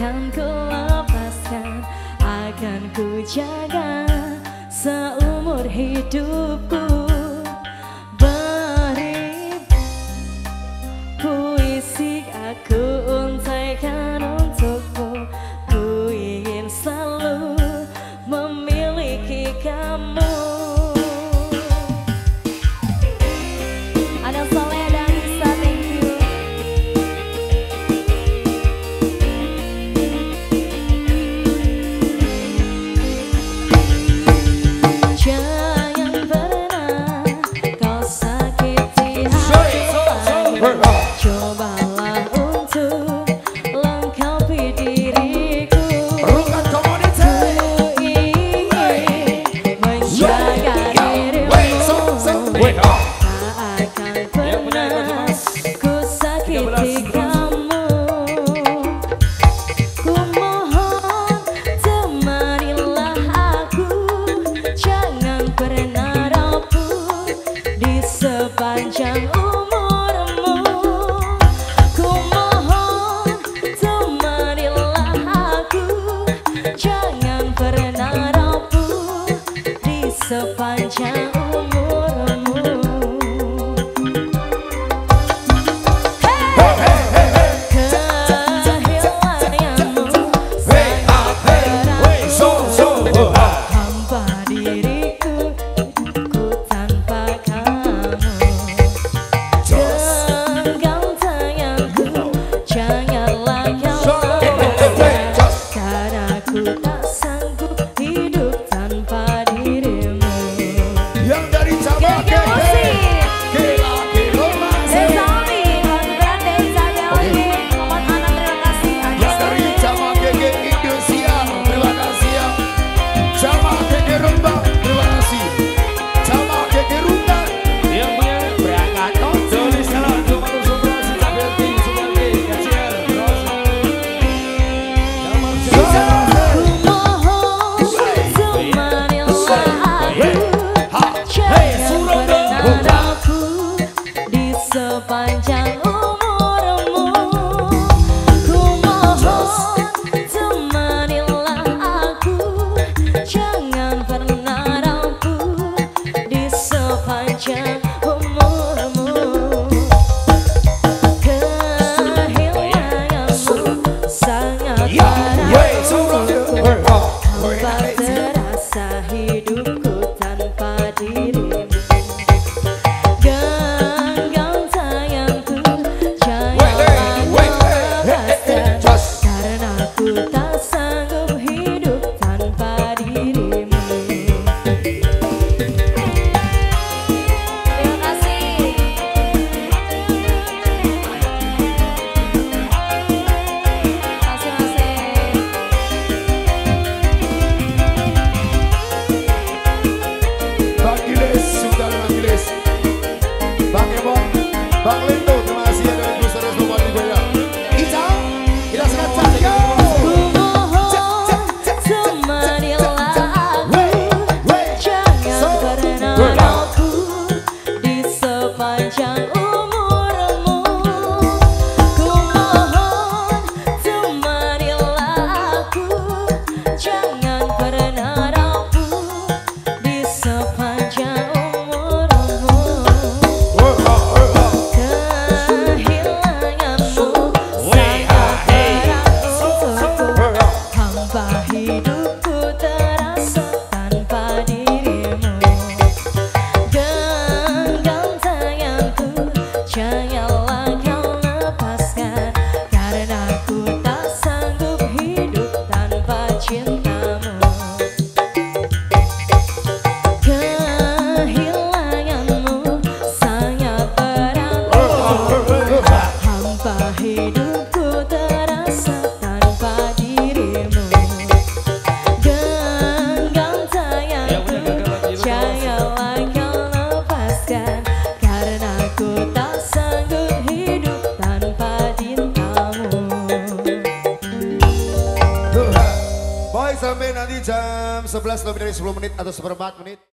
takkan ku lepaskan Akan ku jaga seumur hidupku. Beri puisi aku. Cobalah untuk lengkapi diriku. Ku ingin menjaga dirimu. Oh, oh. da, da. Bang sampai nanti jam 11 lebih dari 10 menit atau seperempat menit.